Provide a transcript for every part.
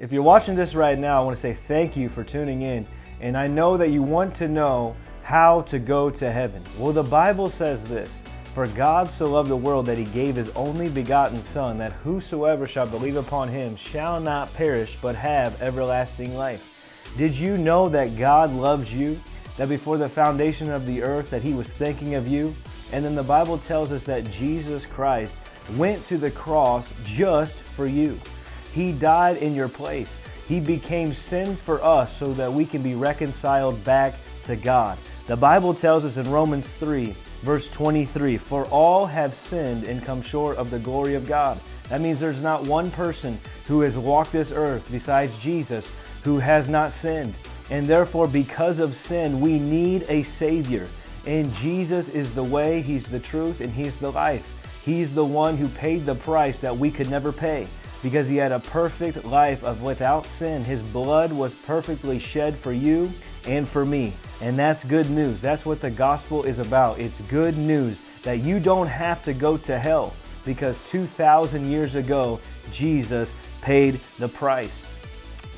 If you're watching this right now, I want to say thank you for tuning in. And I know that you want to know how to go to heaven. Well, the Bible says this For God so loved the world that he gave his only begotten Son, that whosoever shall believe upon him shall not perish, but have everlasting life. Did you know that God loves you? That before the foundation of the earth that he was thinking of you? And then the Bible tells us that Jesus Christ went to the cross just for you. He died in your place. He became sin for us so that we can be reconciled back to God. The Bible tells us in Romans 3, verse 23, For all have sinned and come short of the glory of God. That means there's not one person who has walked this earth besides Jesus who has not sinned. And therefore, because of sin, we need a Savior. And Jesus is the way, He's the truth, and He's the life. He's the one who paid the price that we could never pay because he had a perfect life of without sin. His blood was perfectly shed for you and for me. And that's good news. That's what the gospel is about. It's good news that you don't have to go to hell because 2,000 years ago, Jesus paid the price.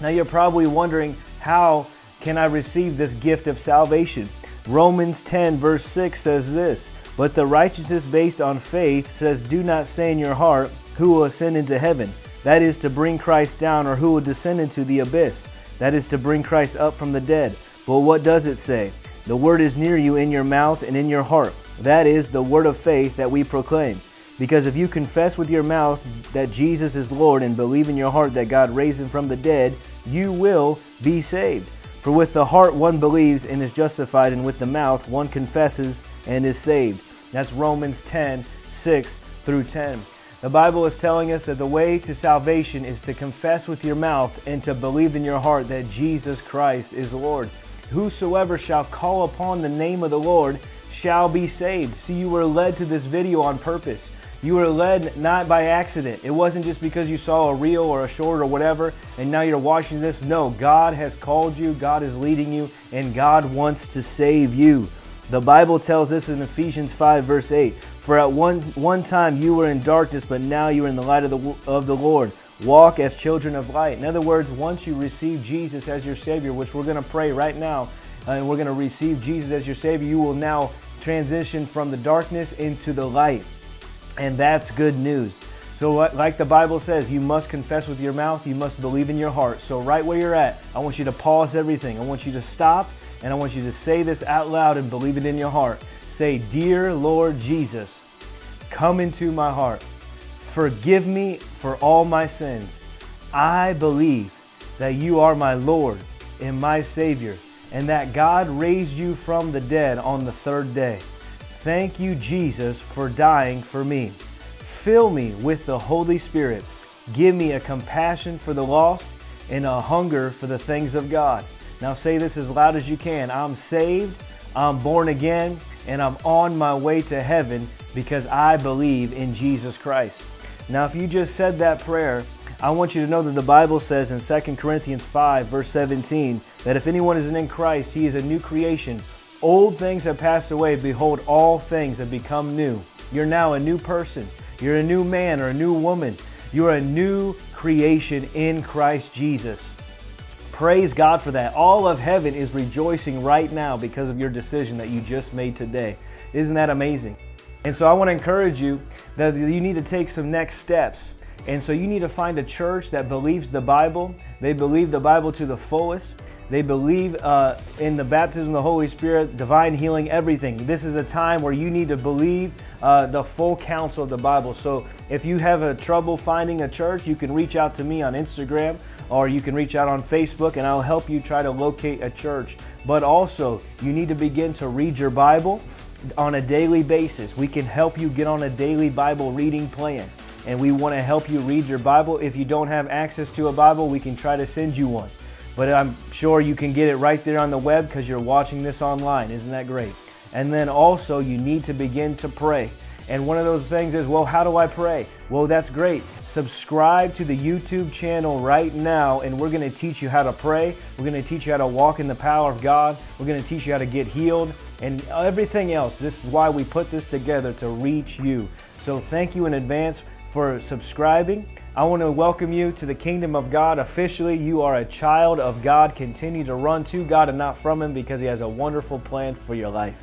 Now you're probably wondering, how can I receive this gift of salvation? Romans 10, verse 6 says this But the righteousness based on faith says, Do not say in your heart, Who will ascend into heaven? That is to bring Christ down, or who will descend into the abyss? That is to bring Christ up from the dead. But what does it say? The word is near you in your mouth and in your heart. That is the word of faith that we proclaim. Because if you confess with your mouth that Jesus is Lord and believe in your heart that God raised him from the dead, you will be saved. For with the heart one believes and is justified, and with the mouth one confesses and is saved. That's Romans 10 6 through 10. The Bible is telling us that the way to salvation is to confess with your mouth and to believe in your heart that Jesus Christ is Lord. Whosoever shall call upon the name of the Lord shall be saved. See, you were led to this video on purpose. You were led not by accident. It wasn't just because you saw a reel or a short or whatever and now you're watching this. No, God has called you, God is leading you, and God wants to save you. The Bible tells us in Ephesians 5, verse 8 For at one, one time you were in darkness, but now you are in the light of the, of the Lord. Walk as children of light. In other words, once you receive Jesus as your Savior, which we're going to pray right now, uh, and we're going to receive Jesus as your Savior, you will now transition from the darkness into the light. And that's good news. So, like the Bible says, you must confess with your mouth, you must believe in your heart. So, right where you're at, I want you to pause everything. I want you to stop and I want you to say this out loud and believe it in your heart. Say, Dear Lord Jesus, come into my heart. Forgive me for all my sins. I believe that you are my Lord and my Savior, and that God raised you from the dead on the third day. Thank you, Jesus, for dying for me. Fill me with the Holy Spirit. Give me a compassion for the lost and a hunger for the things of God. Now say this as loud as you can. I'm saved, I'm born again, and I'm on my way to heaven because I believe in Jesus Christ. Now, if you just said that prayer, I want you to know that the Bible says in 2 Corinthians 5, verse 17, that if anyone is in Christ, he is a new creation. Old things have passed away. Behold, all things have become new. You're now a new person. You're a new man or a new woman. You're a new creation in Christ Jesus. Praise God for that. All of heaven is rejoicing right now because of your decision that you just made today. Isn't that amazing? And so I want to encourage you that you need to take some next steps. And so you need to find a church that believes the Bible. They believe the Bible to the fullest. They believe uh, in the baptism of the Holy Spirit, divine healing, everything. This is a time where you need to believe uh, the full counsel of the Bible. So if you have a trouble finding a church, you can reach out to me on Instagram or you can reach out on Facebook and I'll help you try to locate a church. But also, you need to begin to read your Bible on a daily basis. We can help you get on a daily Bible reading plan. And we want to help you read your Bible. If you don't have access to a Bible, we can try to send you one. But I'm sure you can get it right there on the web because you're watching this online. Isn't that great? And then also, you need to begin to pray. And one of those things is, well, how do I pray? Well, that's great. Subscribe to the YouTube channel right now, and we're going to teach you how to pray. We're going to teach you how to walk in the power of God. We're going to teach you how to get healed and everything else. This is why we put this together to reach you. So, thank you in advance for subscribing. I want to welcome you to the kingdom of God. Officially, you are a child of God. Continue to run to God and not from Him because He has a wonderful plan for your life.